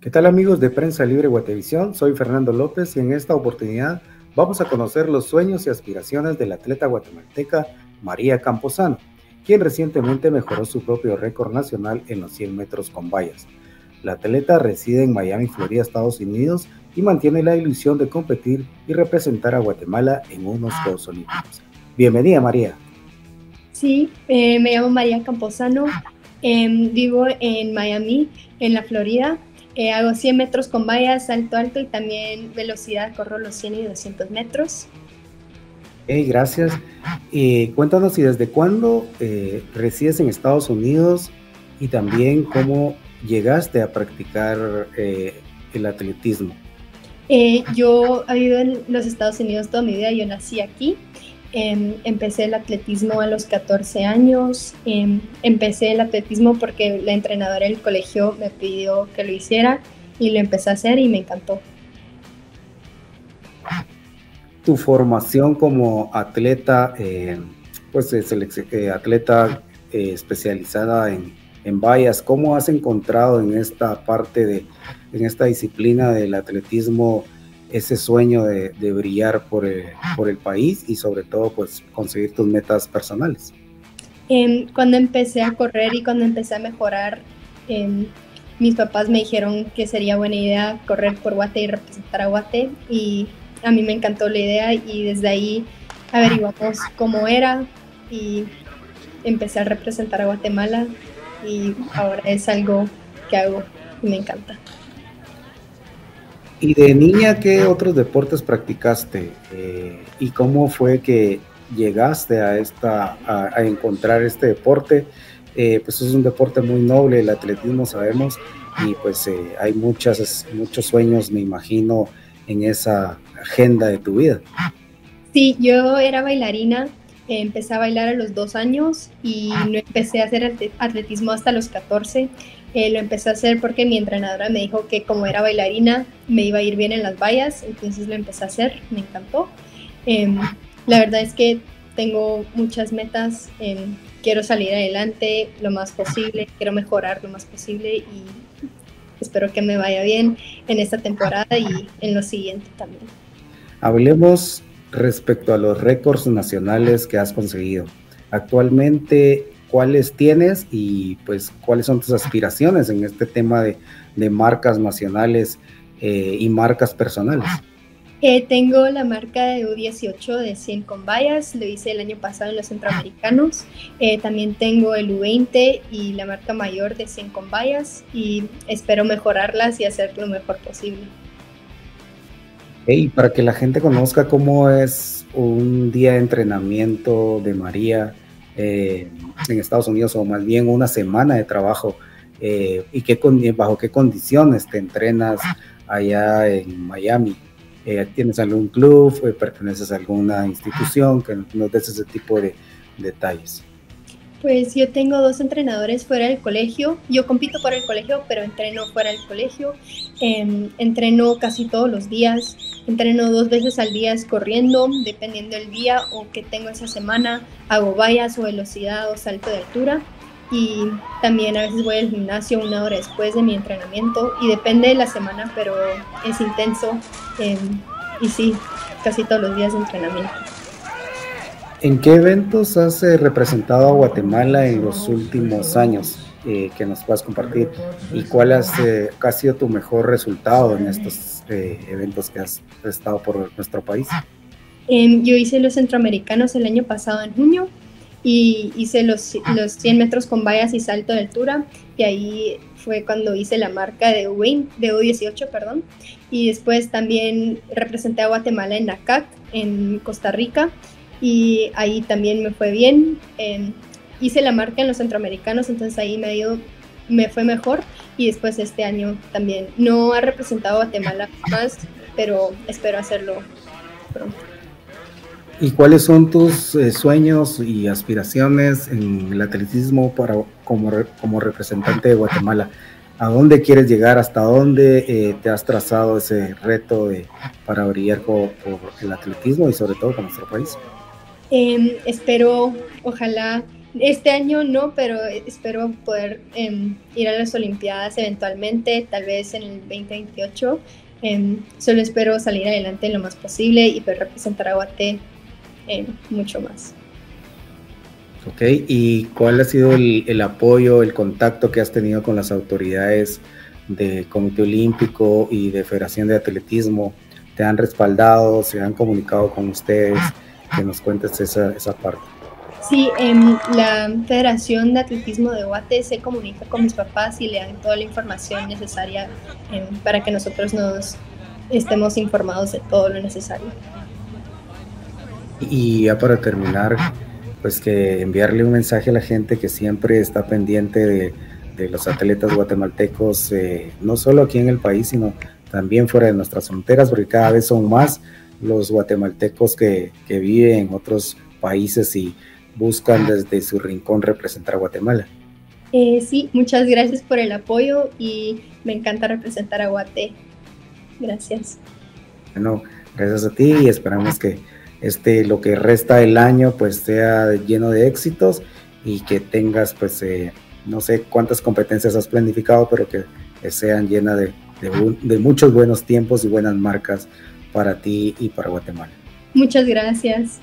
¿Qué tal amigos de Prensa Libre Guatevisión? Soy Fernando López y en esta oportunidad vamos a conocer los sueños y aspiraciones de la atleta guatemalteca María Camposano, quien recientemente mejoró su propio récord nacional en los 100 metros con vallas. La atleta reside en Miami, Florida, Estados Unidos y mantiene la ilusión de competir y representar a Guatemala en unos Juegos Olímpicos. Bienvenida María. Sí, eh, me llamo María Camposano, em, vivo en Miami, en la Florida. Eh, hago 100 metros con vallas, salto alto y también velocidad, corro los 100 y 200 metros. Hey, gracias. Eh, cuéntanos si desde cuándo resides en Estados Unidos y también cómo llegaste a practicar el atletismo. yo he vivido en los Estados Unidos toda mi vida, yo nací aquí empecé el atletismo a los 14 años. Em, empecé el atletismo porque la entrenadora del colegio me pidió que lo hiciera y lo empecé a hacer y me encantó. Tu formación como atleta, eh, pues es eh, atleta eh, especializada en, en vallas, ¿cómo has encontrado en esta parte de, en esta disciplina del atletismo? Ese sueño de, brillar por el, por el, país y sobre todo pues conseguir tus metas personales? Em, cuando empecé a correr y cuando empecé a mejorar, em, mis papás me dijeron que sería buena idea correr por Guate y representar a Guate y a mí me encantó la idea y desde ahí averiguamos cómo era y empecé a representar a Guatemala y ahora es algo que hago y me encanta. ¿Y de niña qué otros deportes practicaste? Eh, ¿Y cómo fue que llegaste a, esta, a, encontrar este deporte? Eh, pues es un deporte muy noble, el atletismo sabemos, y pues eh, hay muchas, muchos sueños, me imagino, en esa agenda de tu vida. Sí, yo era bailarina, empecé a bailar a los dos años y no empecé a hacer atletismo hasta los 14. Eh, lo empecé a hacer porque mi entrenadora me dijo que como era bailarina me iba a ir bien en las vallas, entonces lo empecé a hacer, me encantó. Em, la verdad es que tengo muchas metas, em, quiero salir adelante lo más posible, quiero mejorar lo más posible y espero que me vaya bien en esta temporada y en lo siguiente también. Hablemos respecto a los récords nacionales que has conseguido. Actualmente, cuáles tienes y pues cuáles son tus aspiraciones en este tema de, marcas nacionales eh, y marcas personales. Eh, tengo la marca de U18 de 100 con vallas, lo hice el año pasado en los centroamericanos. Eh, también tengo el U20 y la marca mayor de 100 con vallas y espero mejorarlas y hacer lo mejor posible. Hey, para que la gente conozca cómo es un día de entrenamiento de María, eh, en Estados Unidos o más bien una semana de trabajo eh, y qué, bajo qué condiciones te entrenas allá en Miami. Eh, ¿Tienes algún club? ¿Perteneces a alguna institución que nos des ese tipo de detalles? Pues yo tengo dos entrenadores fuera del colegio. Yo compito por el colegio, pero entreno fuera del colegio. Em, entreno casi todos los días. Entreno dos veces al día corriendo, dependiendo del día o que tengo esa semana. Hago vallas o velocidad o salto de altura. Y también a veces voy al gimnasio una hora después de mi entrenamiento. Y depende de la semana, pero es intenso. Em, y sí, casi todos los días de entrenamiento. ¿En qué eventos has eh, representado a Guatemala en los últimos años eh, que nos puedas compartir? ¿Y cuál eh, ha sido tu mejor resultado en estos eventos que has estado por nuestro país? Em, yo hice los centroamericanos el año pasado en junio y hice los, los 100 metros con vallas y salto de altura y ahí fue cuando hice la marca de, U, de U18, perdón. Y después también representé a Guatemala en NACAC, en Costa Rica y ahí también me fue bien. hice la marca en los centroamericanos, entonces ahí me, ido, me fue mejor y después este año también. No ha representado a Guatemala más, pero espero hacerlo pronto. ¿Y cuáles son tus eh, sueños y aspiraciones en el atletismo para, como, como representante de Guatemala? ¿A dónde quieres llegar? ¿Hasta dónde eh, te has trazado ese reto de, para brillar por el atletismo y sobre todo con nuestro país? Em, espero, ojalá, este año no, pero espero poder em, ir a las Olimpiadas eventualmente, tal vez en el 2028. Em, solo espero salir adelante lo más posible y poder representar a Guate mucho más. Ok, ¿y cuál ha sido el, el, apoyo, el contacto que has tenido con las autoridades de Comité Olímpico y de Federación de Atletismo? ¿Te han respaldado, se han comunicado con ustedes? Que nos cuentes esa, esa parte. Sí, em, la Federación de Atletismo de Guate se comunica con mis papás y le dan toda la información necesaria em, para que nosotros nos estemos informados de todo lo necesario. Y ya para terminar, pues que enviarle un mensaje a la gente que siempre está pendiente de, los atletas guatemaltecos, eh, no solo aquí en el país, sino también fuera de nuestras fronteras, porque cada vez son más los guatemaltecos que, que viven en otros países y buscan desde su rincón representar a Guatemala. Eh, sí, muchas gracias por el apoyo y me encanta representar a Guate. Gracias. Bueno, gracias a ti y esperamos que este lo que resta del año pues sea lleno de éxitos y que tengas pues eh, no sé cuántas competencias has planificado pero que, sean llenas de, de muchos buenos tiempos y buenas marcas para ti y para Guatemala. Muchas gracias.